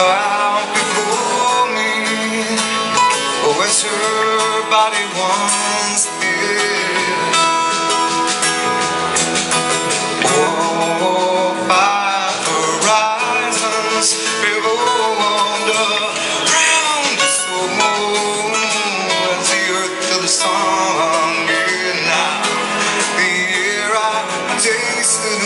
out before me Oh, as her body once did Oh, five horizons below around Round the moon As the earth to the sun and Now the air I tasted